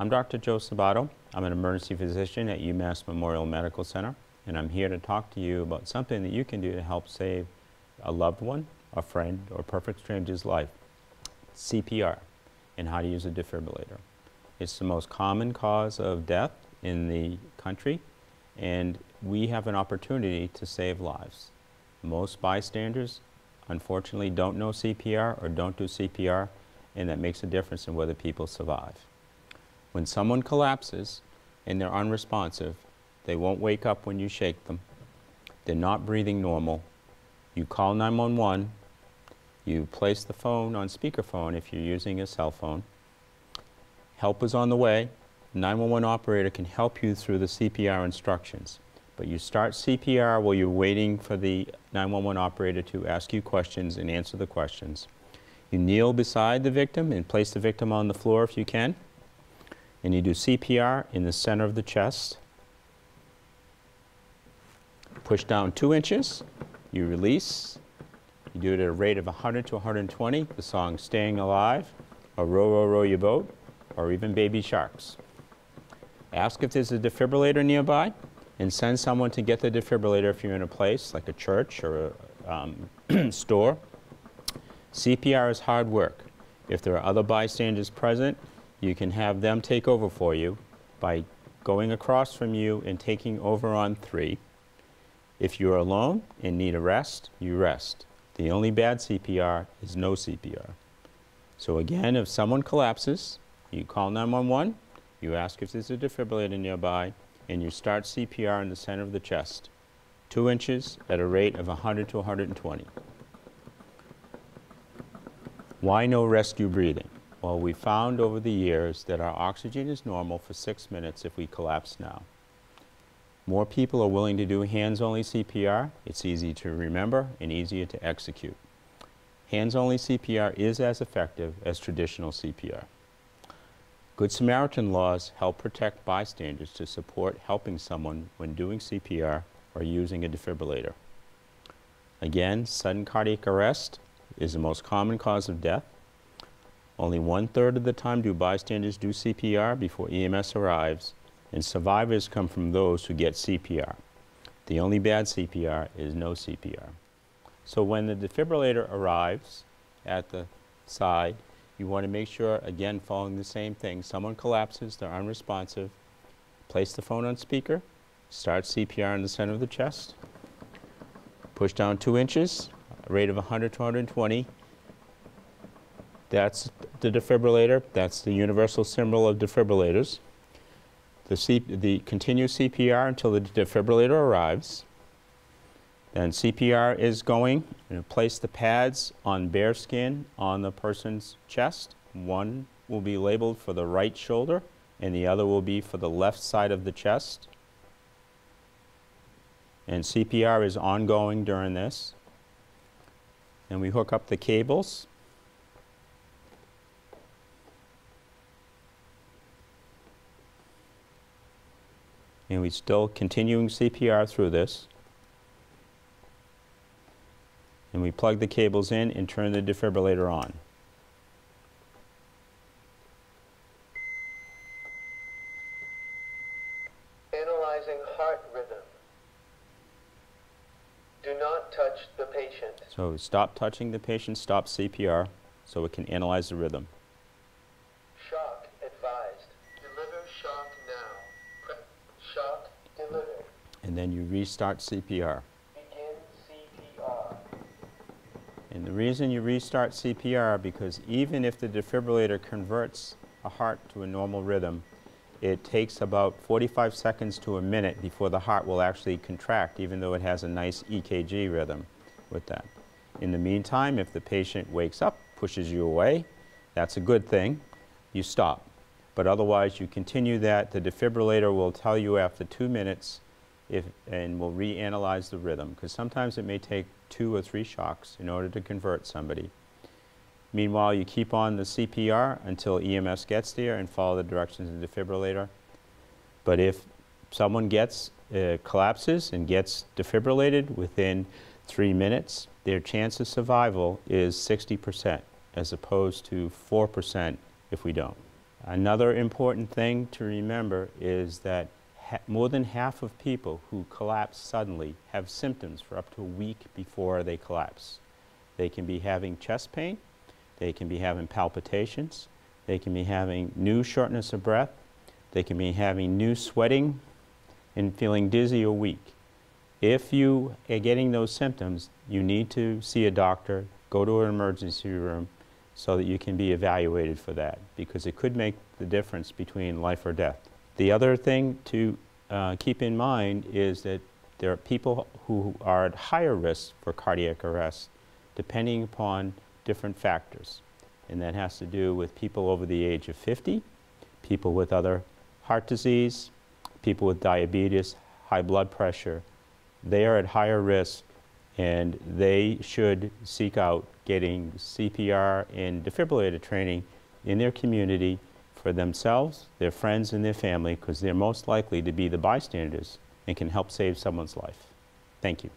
I'm Dr. Joe Sabato. I'm an emergency physician at UMass Memorial Medical Center, and I'm here to talk to you about something that you can do to help save a loved one, a friend, or a perfect stranger's life. CPR and how to use a defibrillator. It's the most common cause of death in the country, and we have an opportunity to save lives. Most bystanders, unfortunately, don't know CPR or don't do CPR, and that makes a difference in whether people survive. When someone collapses and they're unresponsive, they won't wake up when you shake them. They're not breathing normal. You call 911. You place the phone on speakerphone if you're using a cell phone. Help is on the way. 911 operator can help you through the CPR instructions. But you start CPR while you're waiting for the 911 operator to ask you questions and answer the questions. You kneel beside the victim and place the victim on the floor if you can and you do CPR in the center of the chest. Push down two inches, you release. You do it at a rate of 100 to 120, the song Staying Alive, or Row, Row, Row Your Boat, or even Baby Sharks. Ask if there's a defibrillator nearby, and send someone to get the defibrillator if you're in a place like a church or a um, store. CPR is hard work. If there are other bystanders present, you can have them take over for you by going across from you and taking over on three. If you're alone and need a rest, you rest. The only bad CPR is no CPR. So again, if someone collapses, you call 911, you ask if there's a defibrillator nearby, and you start CPR in the center of the chest, two inches at a rate of 100 to 120. Why no rescue breathing? Well, we found over the years that our oxygen is normal for six minutes if we collapse now. More people are willing to do hands-only CPR. It's easy to remember and easier to execute. Hands-only CPR is as effective as traditional CPR. Good Samaritan laws help protect bystanders to support helping someone when doing CPR or using a defibrillator. Again, sudden cardiac arrest is the most common cause of death. Only one-third of the time do bystanders do CPR before EMS arrives, and survivors come from those who get CPR. The only bad CPR is no CPR. So when the defibrillator arrives at the side, you want to make sure, again, following the same thing, someone collapses, they're unresponsive, place the phone on speaker, start CPR in the center of the chest, push down two inches, rate of 100 to 120, that's the defibrillator. That's the universal symbol of defibrillators. The, C the continue CPR until the defibrillator arrives. Then CPR is going. You place the pads on bare skin on the person's chest. One will be labeled for the right shoulder and the other will be for the left side of the chest. And CPR is ongoing during this. And we hook up the cables and we still continuing CPR through this. And we plug the cables in and turn the defibrillator on. Analyzing heart rhythm. Do not touch the patient. So stop touching the patient, stop CPR, so it can analyze the rhythm. Then you restart CPR. And the reason you restart CPR because even if the defibrillator converts a heart to a normal rhythm, it takes about 45 seconds to a minute before the heart will actually contract, even though it has a nice EKG rhythm with that. In the meantime, if the patient wakes up, pushes you away, that's a good thing, you stop. But otherwise, you continue that. The defibrillator will tell you after two minutes if, and we'll reanalyze the rhythm because sometimes it may take two or three shocks in order to convert somebody. Meanwhile, you keep on the CPR until EMS gets there and follow the directions of the defibrillator. But if someone gets uh, collapses and gets defibrillated within three minutes, their chance of survival is 60% as opposed to 4% if we don't. Another important thing to remember is that ha- more than half of people who collapse suddenly have symptoms for up to a week before they collapse. They can be having chest pain, they can be having palpitations, they can be having new shortness of breath, they can be having new sweating and feeling dizzy or weak. If you are getting those symptoms, you need to see a doctor, go to an emergency room so that you can be evaluated for that because it could make the difference between life or death. The other thing to uh, keep in mind is that there are people who are at higher risk for cardiac arrest depending upon different factors. And that has to do with people over the age of 50, people with other heart disease, people with diabetes, high blood pressure. They are at higher risk and they should seek out getting CPR and defibrillator training in their community for themselves, their friends, and their family because they're most likely to be the bystanders and can help save someone's life. Thank you.